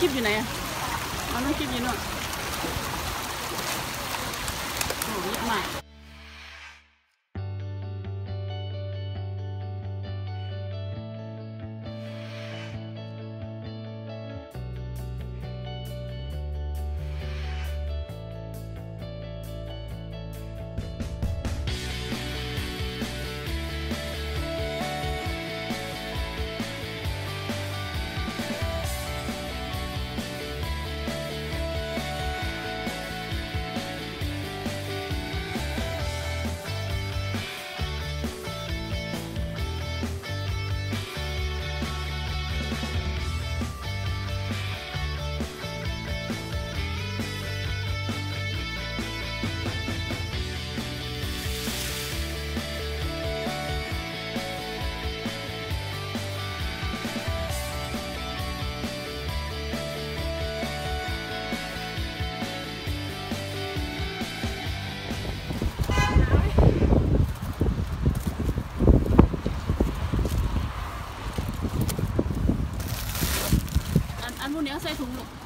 กิ๊บอยู่ไหนอะเอาน้องกิ๊บอยู่นู่นโอ้เยอะมาก Kamu 公路